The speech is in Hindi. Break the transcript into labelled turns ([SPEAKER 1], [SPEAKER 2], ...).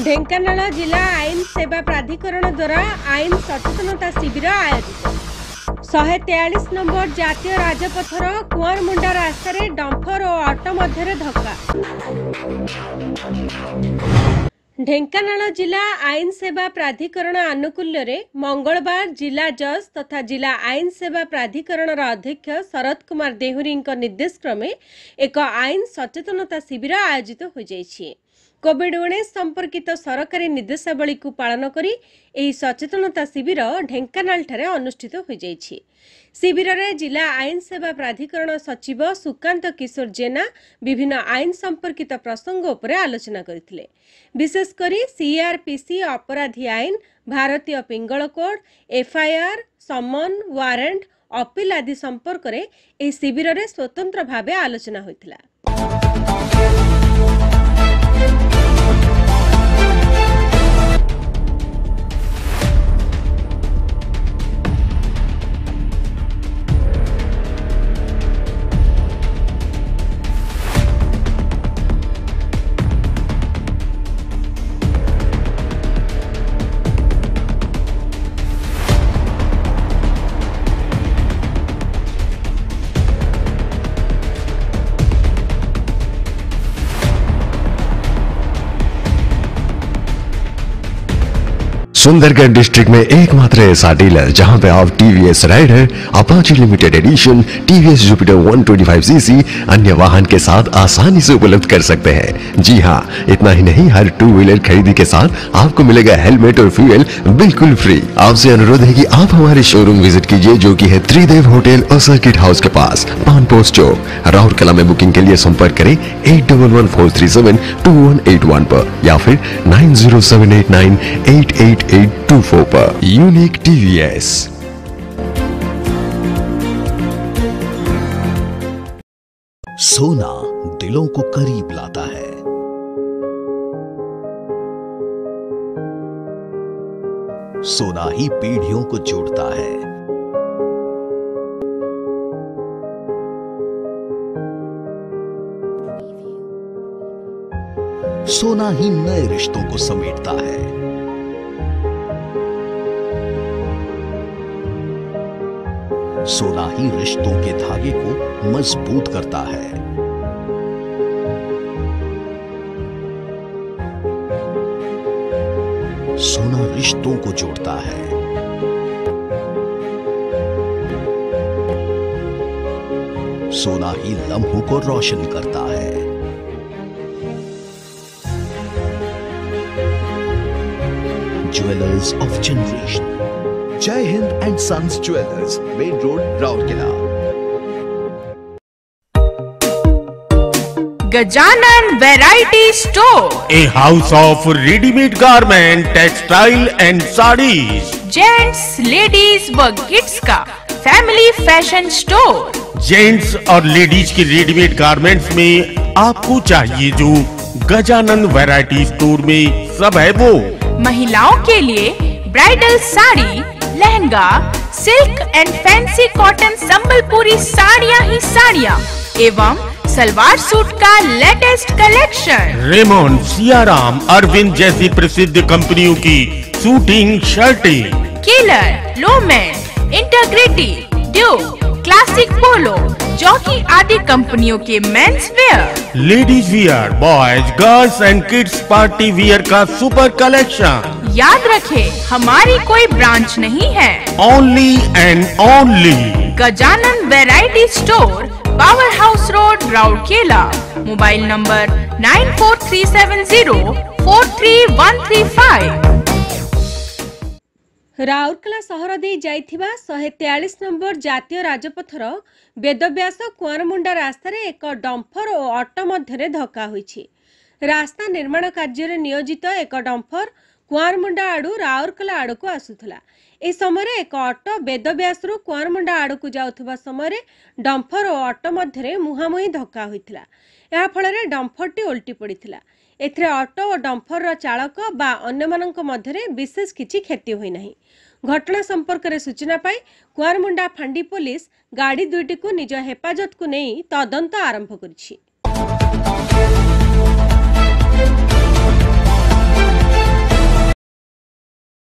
[SPEAKER 1] ଢେଙ୍କାନାଳ ଜିଲ୍ଲା ଆଇନ ସେବା ପ୍ରାଧିକରଣ ଦ୍ୱାରା ଆଇନ ସଚେତନତା ଶିବିର ଆୟୋଜିତ ଶହେ ତେୟାଳିଶ ନମ୍ବର ଜାତୀୟ ରାଜପଥର କୁଆଁରମୁଣ୍ଡା ରାସ୍ତାରେ ଡମ୍ଫର ଓ ଅଟୋ ମଧ୍ୟରେ ଧକ୍କା ଢେଙ୍କାନାଳ ଜିଲ୍ଲା ଆଇନ ସେବା ପ୍ରାଧିକରଣ ଆନୁକୂଲ୍ୟରେ ମଙ୍ଗଳବାର ଜିଲ୍ଲା ଜଜ୍ ତଥା ଜିଲ୍ଲା ଆଇନ ସେବା ପ୍ରାଧିକରଣର ଅଧ୍ୟକ୍ଷ ଶରତ କୁମାର ଦେହୁରୀଙ୍କ ନିର୍ଦ୍ଦେଶ କ୍ରମେ ଏକ ଆଇନ ସଚେତନତା ଶିବିର ଆୟୋଜିତ ହୋଇଯାଇଛି କୋଭିଡ ଉଣେଇଶ ସମ୍ପର୍କିତ ସରକାରୀ ନିର୍ଦ୍ଦେଶାବଳୀକୁ ପାଳନ କରି ଏହି ସଚେତନତା ଶିବିର ଢେଙ୍କାନାଳଠାରେ ଅନୁଷ୍ଠିତ ହୋଇଯାଇଛି। ଶିବିରରେ ଜିଲ୍ଲା ଆଇନ ସେବା ପ୍ରାଧିକରଣ ସଚିବ ସୁକାନ୍ତ କିଶୋର ଜେନା ବିଭିନ୍ନ ଆଇନ ସମ୍ପର୍କିତ ପ୍ରସଙ୍ଗ ଉପରେ ଆଲୋଚନା କରିଥିଲେ। ବିଶେଷ କରି ସିଆର୍ପିସି ଅପରାଧୀ ଆଇନ ଭାରତୀୟ ପିଙ୍ଗଳ କୋଡ୍ ଏଫ୍ଆଇଆର୍ ସମନ ୱାରେଣ୍ଟ ଅପିଲ ଆଦି ସମ୍ପର୍କରେ ଏହି ଶିବିରରେ ସ୍ୱତନ୍ତ୍ର ଭାବେ ଆଲୋଚନା ହୋଇଥିଲା।
[SPEAKER 2] सुंदरगढ़ डिस्ट्रिक्ट में एकमात्र ऐसा डीलर, जहाँ पे आप TVS Raider Apache limited edition TVS Jupiter 125 CC अन्य वाहन के साथ आसानी से उपलब्ध कर सकते हैं। जी हाँ, इतना ही नहीं, हर टू व्हीलर खरीदी के साथ आपको मिलेगा हेलमेट और फ्यूल बिल्कुल फ्री। आपसे अनुरोध है की आप हमारे शोरूम विज़िट कीजिए, जो की है त्रिदेव होटल और सर्किट हाउस के पास पान पोस्ट चौक। राउरकला में बुकिंग के लिए संपर्क करें एट पर, या फिर nine zero seven eight nine eight eight eight two four पर यूनिक टीवीएस
[SPEAKER 3] सोना दिलों को करीब लाता है। सोना ही पीढ़ियों को जोड़ता है। सोना ही नए रिश्तों को समेटता है। सोना ही रिश्तों के धागे को मज़बूत करता है। सोना रिश्तों को जोड़ता है। सोना ही लम्हों को रोशन करता है। Jewellers of generation Jai Hind and sons jewellers main road Rourkela
[SPEAKER 4] Gajanan Variety Store.
[SPEAKER 5] A house of ready-made garment, textile and sarees.
[SPEAKER 4] Gents ladies व किड्स का फैमिली फ़ैशन स्टोर
[SPEAKER 5] जेंट्स और लेडीज़ के रेडीमेड गारमेंट्स में आपको चाहिए जो गजानन वैरायटी स्टोर में सब है वो
[SPEAKER 4] महिलाओं के लिए bridal sari lehenga silk and fancy cotton Sambalpuri साड़ियाँ ही साड़ियाँ एवं सलवार सूट का latest collection
[SPEAKER 5] Raymond Siyaram Arvind जैसी प्रसिद्ध कंपनियों की suiting shirting
[SPEAKER 4] Killer Lawman Integriti due Classic Polo Jockey आदि कंपनियों के men's wear
[SPEAKER 5] ladies wear boys girls and kids party wear का सुपर कलेक्शन
[SPEAKER 4] याद रखें हमारी कोई ब्रांच नहीं है।
[SPEAKER 5] Only and only
[SPEAKER 4] Gajanan variety store power house road Rourkela. Mobile number nine four three seven zero four three one three five.
[SPEAKER 1] Rourkela ସହର ଦେଇ ଯାଇଥିବା ଶହେ ତେୟାଳିଶ ନମ୍ବର ଜାତୀୟ ରାଜପଥର ବେଦବ୍ୟାସ କୁଆଁରମୁଣ୍ଡା ରାସ୍ତାରେ ଏକ ଡମ୍ଫର ଓ ଅଟୋ ମଧ୍ୟରେ ଧକ୍କା ହୋଇଛି। ରାସ୍ତା ନିର୍ମାଣ କାର୍ଯ୍ୟରେ ନିୟୋଜିତ ଏକ ଡମ୍ଫର କୁଆଁରମୁଣ୍ଡା ଆଡ଼ୁ ରାଉରକେଲା ଆଡ଼କୁ ଆସୁଥିଲା। ଏହି ସମୟରେ ଏକ ଅଟୋ ବେଦବ୍ୟାସରୁ କୁଆଁରମୁଣ୍ଡା ଆଡ଼କୁ ଯାଉଥିବା ସମୟରେ ଡମ୍ଫର ଓ ଅଟୋ ମଧ୍ୟରେ ମୁହାଁମୁହିଁ ଧକ୍କା ହୋଇଥିଲା। ଏହାଫଳରେ ଡମ୍ଫରଟି ଓଲଟି ପଡ଼ିଥିଲା। ଏଥିରେ ଅଟୋ ଓ ଡମ୍ଫରର ଚାଳକ ବା ଅନ୍ୟମାନଙ୍କ ମଧ୍ୟରେ ବିଶେଷ କିଛି କ୍ଷତି ହୋଇନାହିଁ। ଘଟଣା ସମ୍ପର୍କରେ ସୂଚନା ପାଇ କୁଆଁରମୁଣ୍ଡା ଫାଣ୍ଡି ପୋଲିସ ଗାଡ଼ି ଦୁଇଟିକୁ ନିଜ ହେପାଜତକୁ ନେଇ ତଦନ୍ତ ଆରମ୍ଭ କରିଛି।